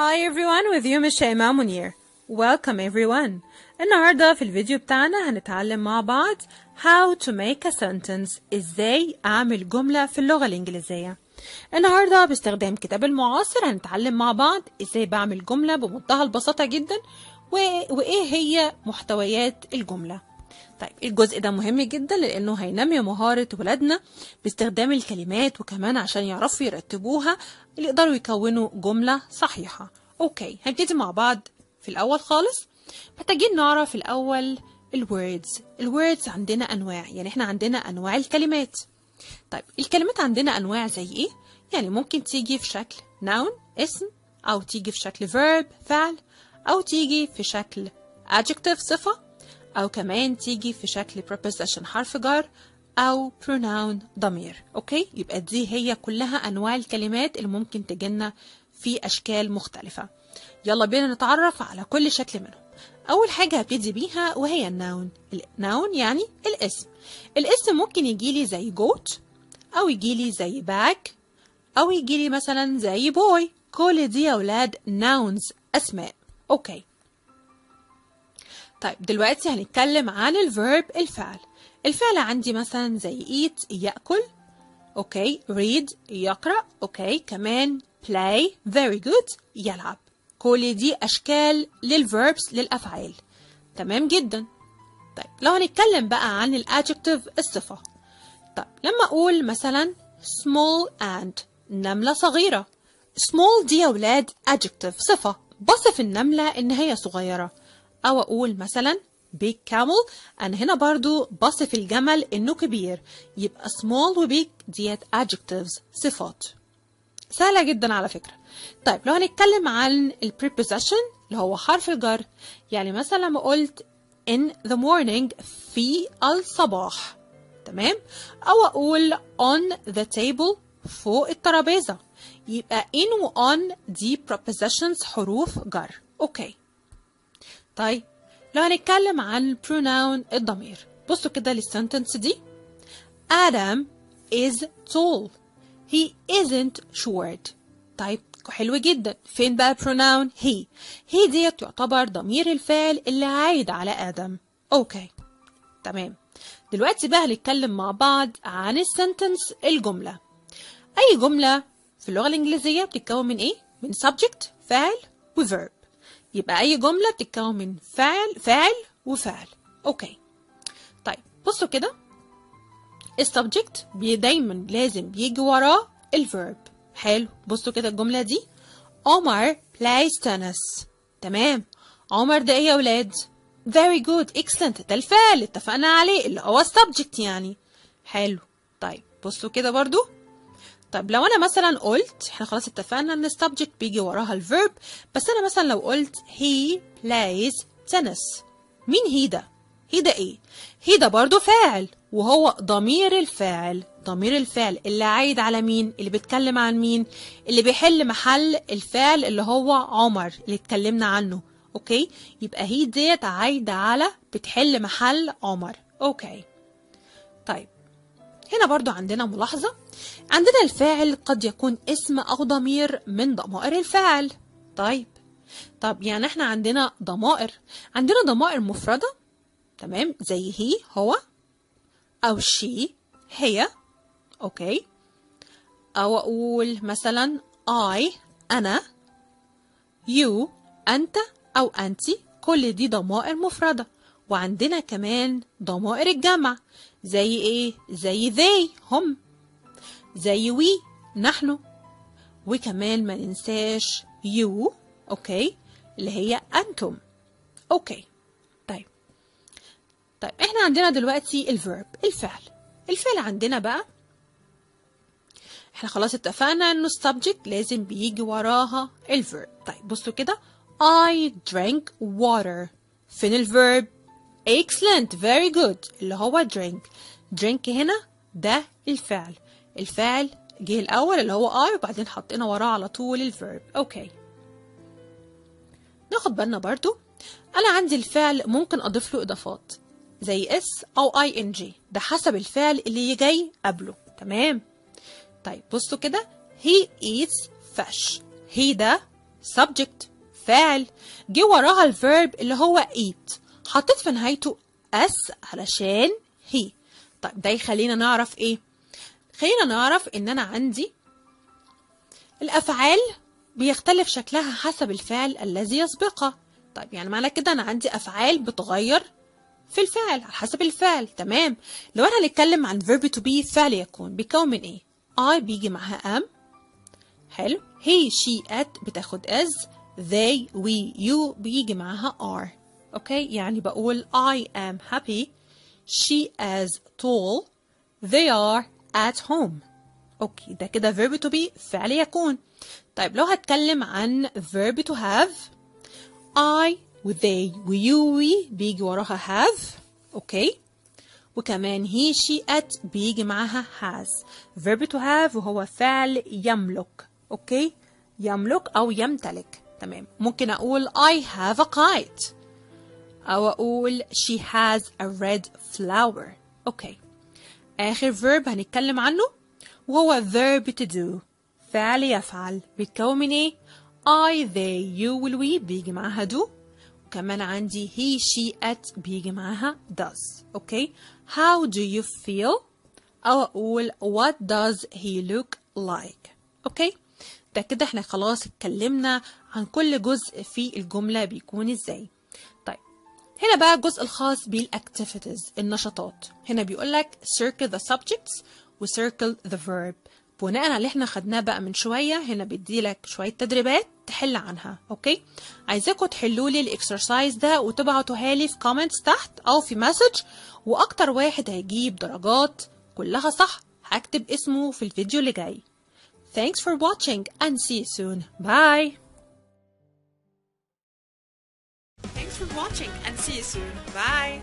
Hi everyone with you شيماء منير Welcome everyone. النهاردة في الفيديو بتاعنا هنتعلم مع بعض How to make a sentence إزاي أعمل جملة في اللغة الإنجليزية. النهاردة باستخدام كتاب المعاصر هنتعلم مع بعض إزاي بعمل جملة بمنتهى البساطة جدا و... وإيه هي محتويات الجملة. طيب الجزء ده مهم جدا لأنه هينمي مهارة ولادنا باستخدام الكلمات وكمان عشان يعرفوا يرتبوها اللي يقدروا يكونوا جملة صحيحة. okay هنبتدي مع بعض في الأول خالص. محتاجين نعرف الأول ال words ال words عندنا أنواع يعني إحنا عندنا أنواع الكلمات. طيب الكلمات عندنا أنواع زي إيه؟ يعني ممكن تيجي في شكل noun اسم أو تيجي في شكل verb فعل أو تيجي في شكل adjective صفة. أو كمان تيجي في شكل preposition حرف جر أو pronoun ضمير. okay؟ يبقى دي هي كلها أنواع الكلمات اللي ممكن تجينا في أشكال مختلفة. يلا بينا نتعرف على كل شكل منهم. أول حاجة هبتدي بيها وهي ال noun ال noun يعني الاسم. الاسم ممكن يجيلي زي goat أو يجيلي زي bag أو يجيلي مثلا زي boy. كل دي يا أولاد nouns أسماء. okay. طيب دلوقتي هنتكلم عن ال verb الفعل. الفعل عندي مثلا زي eat يأكل. okay read يقرأ. okay كمان play very good يلعب. كل دي أشكال لل verbs للأفعال. تمام جدا. طيب لو هنتكلم بقى عن ال adjective الصفة. طيب لما أقول مثلا small ant نملة صغيرة. small دي يا ولاد adjective صفة. بصف النملة إن هي صغيرة. أو أقول مثلا big camel. أنا هنا برضو بصف الجمل إنه كبير. يبقى small و big ديت adjectives صفات. سهلة جدا على فكرة. طيب لو هنتكلم عن ال preposition اللي هو حرف الجر يعني مثلا لما قلت in the morning في الصباح تمام؟ أو أقول on the table فوق الترابيزة. يبقى in و on دي prepositions حروف جر. أوكي. طيب لو هنتكلم عن pronoun الضمير بصوا كده لل sentence دي. Adam is tall. He isn't short. طيب حلو جدا. فين بقى pronoun he he ديت تعتبر ضمير الفاعل اللي عايد على آدم okay تمام. دلوقتي بقى هنتكلم مع بعض عن ال sentence الجملة. أي جملة في اللغة الإنجليزية بتتكون من إيه؟ من subject فاعل و verb. يبقى أي جملة بتتكون من فعل فاعل وفعل okay. طيب بصوا كده. ال subject دايما لازم بيجي وراه ال verb حلو. بصوا كده الجملة دي. عمر plays tennis. تمام. عمر ده إيه يا ولاد؟ Very good. Excellent. ده الفاعل. اتفقنا عليه. اللي هو ال subject يعني. حلو. طيب بصوا كده برضو. طيب لو أنا مثلا قلت إحنا خلاص اتفقنا إن ال subject بيجي وراها ال verb بس أنا مثلا لو قلت he plays tennis مين he ده؟ he ده إيه؟ he ده برضو فاعل وهو ضمير الفاعل ضمير الفاعل اللي عايد على مين؟ اللي بيتكلم عن مين؟ اللي بيحل محل الفاعل اللي هو عمر اللي اتكلمنا عنه. okay؟ يبقى he ديت عايدة على بتحل محل عمر. okay. طيب. هنا برضو عندنا ملاحظة. عندنا الفاعل قد يكون اسم أو ضمير من ضمائر الفاعل. طيب. طب يعني إحنا عندنا ضمائر. عندنا ضمائر مفردة. تمام. زي he هو أو she هي. okay. أو أقول مثلا I أنا. You أنت أو أنتي. كل دي ضمائر مفردة. وعندنا كمان ضمائر الجمع. زي إيه؟ زي they هم. زي we نحن. وكمان ما ننساش you okay اللي هي أنتم. okay طيب. طيب إحنا عندنا دلوقتي ال verb الفعل. الفعل عندنا بقى إحنا خلاص اتفقنا إنه ال subject لازم بيجي وراها ال verb طيب بصوا كده. I drink water. فين ال verb excellent. Very good. اللي هو drink. Drink هنا ده الفعل. الفاعل جه الأول اللي هو I وبعدين حطينا وراه على طول ال verb okay ناخد بالنا برضو أنا عندي الفعل ممكن أضيف له إضافات زي s أو ing ده حسب الفعل اللي جاي قبله. تمام؟ طيب بصوا كده. He eats fish he ده subject فاعل. جه وراها الفيرب اللي هو eat. حطيت في نهايته أس علشان هي. طيب ده يخلينا نعرف إيه؟ خلينا نعرف إن أنا عندي الأفعال بيختلف شكلها حسب الفعل الذي يسبقها. طيب يعني معنى كده أنا عندي أفعال بتغير في الفعل على حسب الفعل. تمام. لو أنا هنتكلم عن verb to be فعل يكون بيكون من إيه؟ I بيجي معاها am. حلو. He she it بتاخد is. They we you بيجي معاها are. okay يعني بقول I am happy. She is tall. They are at home. okay ده كده verb to be فعل يكون. طيب لو هتكلم عن verb to have I و they و you we بيجي وراها have. okay وكمان he she it بيجي معاها has. Verb to have وهو فعل يملك. okay يملك أو يمتلك. تمام. ممكن أقول I have a kite. أو أقول she has a red flower. okay آخر verb هنتكلم عنه؟ وهو verb to do. فعل يفعل. بيتكون من إيه؟ I they you will we بيجي معاها do. وكمان عندي he she it بيجي معاها does. okay how do you feel? أو أقول what does he look like? okay ده كده إحنا خلاص اتكلمنا عن كل جزء في الجملة بيكون إزاي. طيب. هنا بقى الجزء الخاص بال activities النشاطات هنا بيقول لك circle the subjects و circle the بناء على اللي إحنا خدناه بقى من شوية هنا بيديلك شوية تدريبات تحل عنها أوكي عايزاكم تحلوا لي ال exercise ده وتبعتوها لي في comments تحت أو في message وأكتر واحد هيجيب درجات كلها صح هكتب اسمه في الفيديو اللي جاي Thanks for watching and see you soon. Bye. Watching and see you soon. Bye.